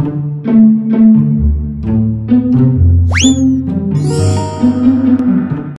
Thank you.